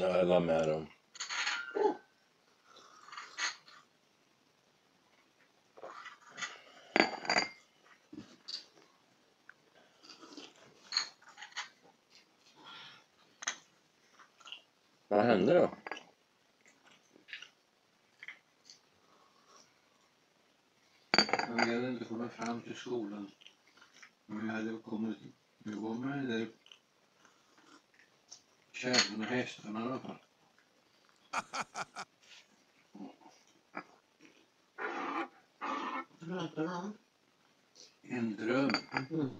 Jag var med dem. Vad hände då? Men vi hade inte kommit fram till skolan. Men vi hade kommit, vi var med där kärrorna och hästarna i alla fall. Pratar om? En dröm. Mm.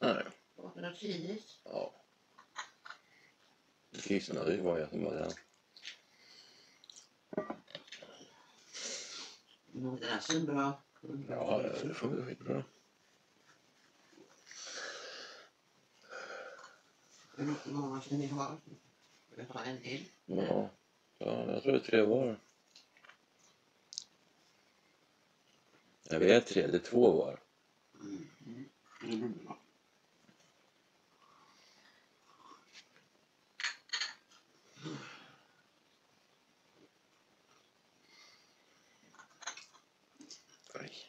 Nej. Vaknade tidigt. Ja. Kissnödig var jag som början. Madrassen bra. Ja, det funkar skitbra. Hur månader ska ni ha? Ska vi ta en till? Ja, ja jag tror det är tre var. Jag vet tre, det är två var. Mm. Det blir bra. Aj. Nu är det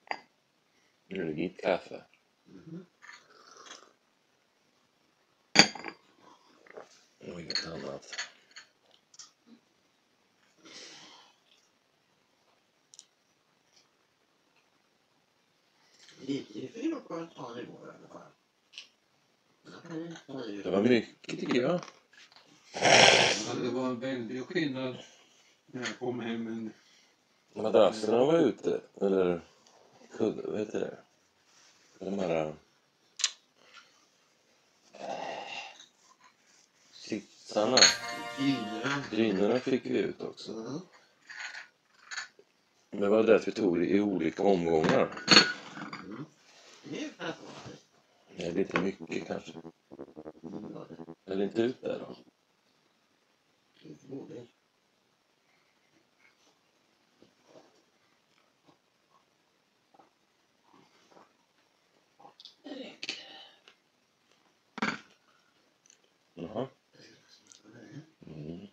ditt kaffe. Mhm. Och inget annat. Lite fyra på att ta nivå i alla fall. Jag kan inte ta det. Det var mycket tycker jag. Ja, det var en väldig skillnad när jag kom hem. Men Madrasserna var ute, eller kudde, vad heter det? De här... Sitsarna, Dynorna. dynorna fick vi ut också. Mm. Men det var det att vi tog det i olika omgångar. Mm. Det är lite mycket kanske. Eller inte ut där då. Förmodligen. Jaha. Mm.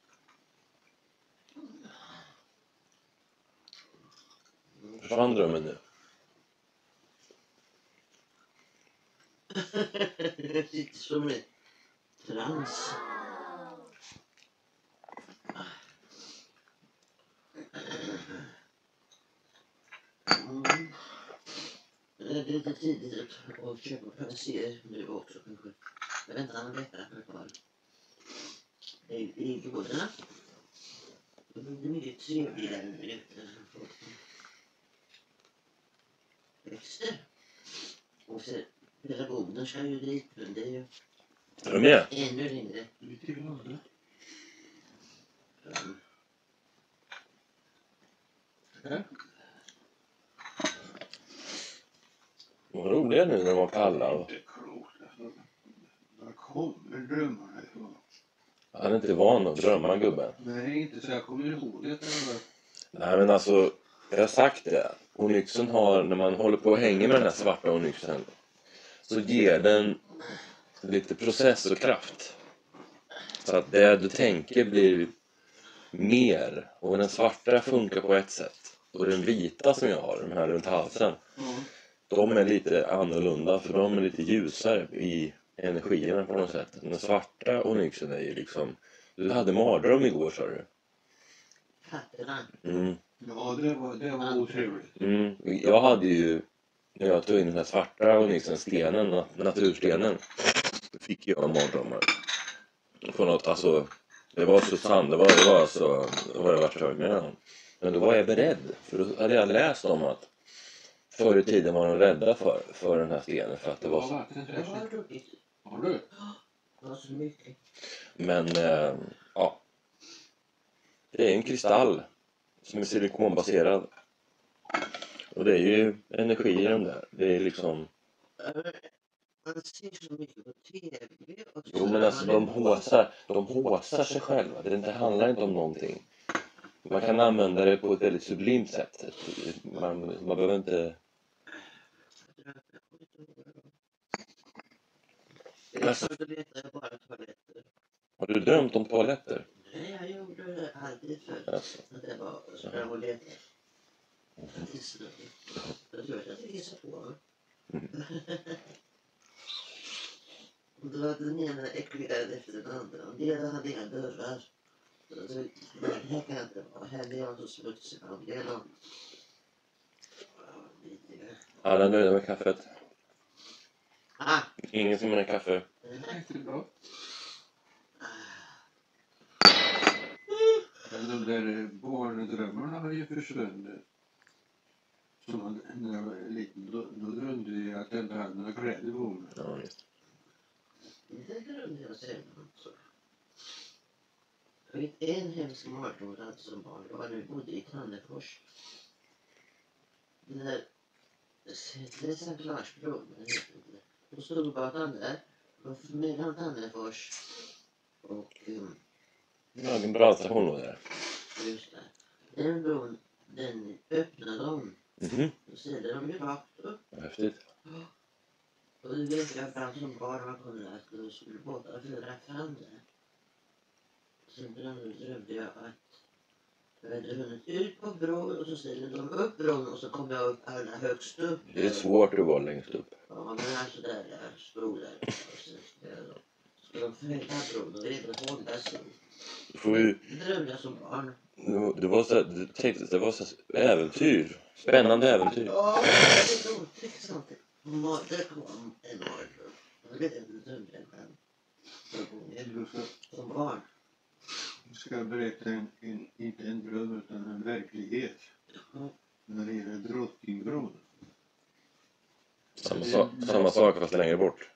Försvann drömmen nu? Jag sitter som ett trans. Mm. Det är lite tidigt att- köpa panacea nu också kanske. Jag väntar en vecka kvar. I, i gårdarna. Då blir det mycket trevligare med växter. Och så pelargoner ska ju dit, men det är ju Är med? ännu längre lite grann. fram. Ja. Vad roliga nu när de var kalla. Och... Inte klokt alltså. Var kommer drömmarna ifrån? Han är inte van att drömma gubben. Nej, inte så jag kommer ihåg det. eller? Nej men alltså, jag har sagt det. Onyxen har, när man håller på och hänger med den här svarta onyxen så ger den lite processorkraft. Så att det du tänker blir mer. Och den svarta funkar på ett sätt. Och den vita som jag har, den här runt halsen, Ja. de är lite annorlunda för de är lite ljusare i energierna på något sätt. Den svarta onyxen är ju liksom... Du hade mardröm igår sa du. Katterna. Mm. Ja, det var, det var otrevligt. Mm. Jag hade ju, när jag tog in den här svarta onyxen, stenen, nat- naturstenen, fick jag mardrömmar. På något, alltså, det var så sant, det var, det var så, det var det värsta jag med om. Men då var jag beredd, för då hade jag läst om att förr i tiden var de rädda för, för den här stenen för att det var så. Har du? Men, eh, ja. Det är en kristall som är silikonbaserad. Och det är ju energi i den där. Det är liksom Man ser så mycket på TV. Och Jo, men alltså de håsar, de håsar sig själva. Det inte handlar inte om någonting. Man kan använda det på ett väldigt sublimt sätt. Man, man behöver inte... Jag jag bara toaletter. Har du drömt om toaletter? Nej, jag gjorde det alltid förr. Alltså. Att jag bara sprang och letade. Kissade. Jag tror att jag kissade på mig. Och det var den ena äckligare efter den andra. Och det hade inga dörrar. Så nej, här kan jag inte vara. Här blir jag så smutsig. Och det någon... Ja, lite. Alla nöjda med kaffet? Ah! Ingen som vill ha kaffe? Men de där barndrömmarna har ju försvunnit. Så man, när jag var liten då, då drömde jag att jag inte hade några kläder på mig. Ja, just. Det glömde jag säga också. Jag vet en hemsk mardröm jag hade som barn. Det var när vi bodde i Tannefors. Den där det är Sankt Larsbron. den heter inte. På Storgatan där. och Mellan Tannefors och um, Ja, det är en brandstation då där. just där. Den bron, den öppnade de. Mhm. Då ställde de ju rakt upp. Häftigt. Och det vet jag ibland som barn man kunde att då skulle båtarna föra fram där. Sen drömde jag att jag hade hunnit ut på bron och så ställde de upp bron och så kom jag upp allra högst upp. Det är svårt att vara längst upp. Ja, men alltså där jag stod där. Och så skulle de- fälla bron och redan hålla sig. Får. Det jag som barn. Det det var så... Du tänkte, det var så äventyr. Spännande äventyr. Ja, det är otäckt samtidigt. Ma- Det kom en det jag ska, Som barn. ska jag berätta en, en, inte en dröm utan en verklighet. När det gäller Drottningbron. Samma, sak, samma sak fast längre bort.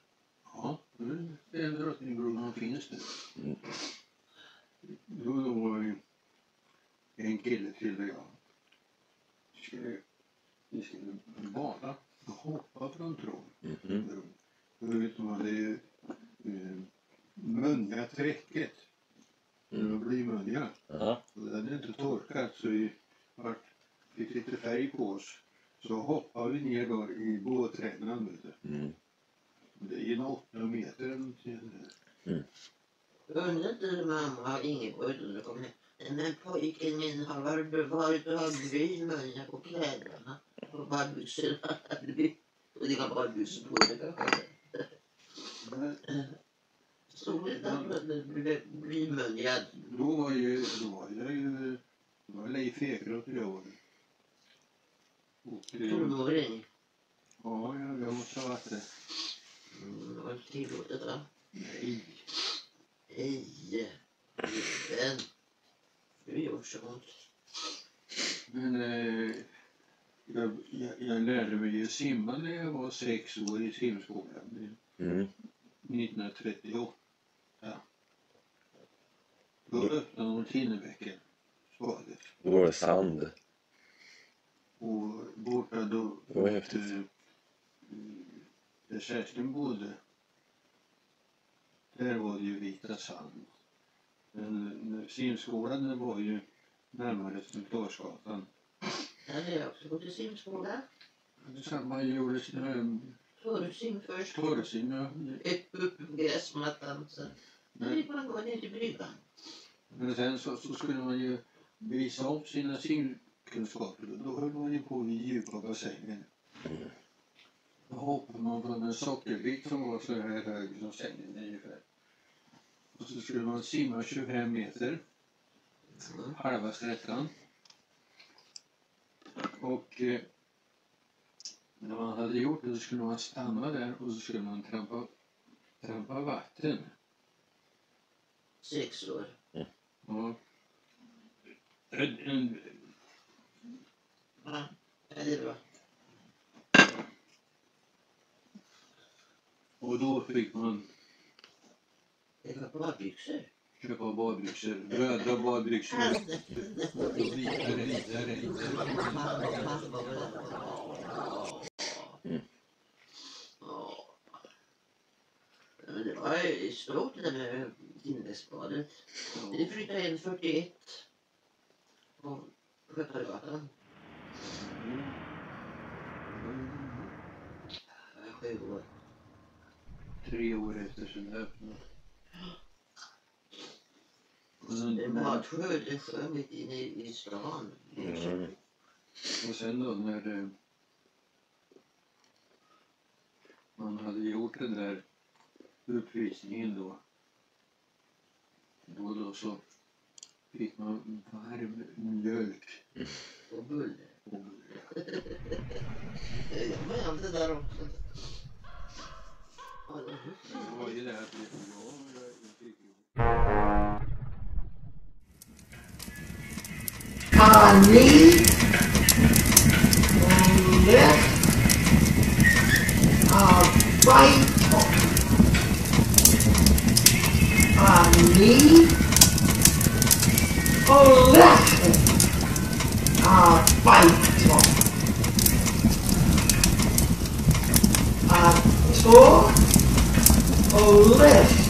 Ja, det är Drottningbron som finns det. Mm. Då var ju en kille till och jag. Skulle, vi skulle bada och hoppa från trån. Mhm. Och du vet, de hade ju eh, mungat räcket. Mm. Det blir munga. Jaha. Och det hade inte torkat så vi vart, fick lite färg på oss. Så hoppade vi ner då i båtrännan. Mm. Det är en åtta meter eller någonting. Undrar inte mamma har Ingeborg kom hem. Men pojken min har varit, varit och har bryn munnar på kläderna. Och badbyxorna. Och det var badbyxor på det Stod det där med brynmunjad? Då var ju, då var jag ju, då var Leif och jag. Och, eh, Tonåring. ja, jag, måste ha varit det. Mm, det var tillåtet va? Nej. Hej. Gubben. Du gjort sånt. Men eh, jag, jag, jag lärde mig ju simma när jag var sex år i simskolan. Mm. 1938. Då öppnade de Tinnebäcken, spadet. Då var det sand. Och borta då, Det var häftigt. eh, där Kerstin bodde, där var det ju vita sand. Men simskolan den var ju närmare Sventorsgatan. Där har jag också gått i simskola. Man gjorde Torrsim först. torrsim. ja. Ett upp gräsmattan. Sen Då fick man gå ner till bryggan. Men sen så, så skulle man ju visa upp sina simkunskaper. Då höll man ju på i djupa bassängen. Då hoppade man från en sockerbit som var så här hög som sängen ungefär. Och så skulle man simma 25 meter, Mm. halva sträckan. Och eh, när man hade gjort det så skulle man stanna där och så skulle man trampa, trampa vatten. Sex år. Ja. En, en, Ja, bra. och då fick man badbyxor. köpa badbyxor, röda badbyxor. Vidare, vidare. Men det var stort det där med Tindbäcksbadet. Ja. Det flyttade in 41 på är Sju år. Tre år efter sin öppnade. Och sen, Det var ett sjö, det sjö mitt inne i, stan. Mm. och sen då när man hade gjort den där uppvisningen då. Då, då så fick man varm mjölk Och buller. och bulle. Jag var inte där också. Det Det var ju det här on knee, left, on right, on knee, on left, on right. On four, on left.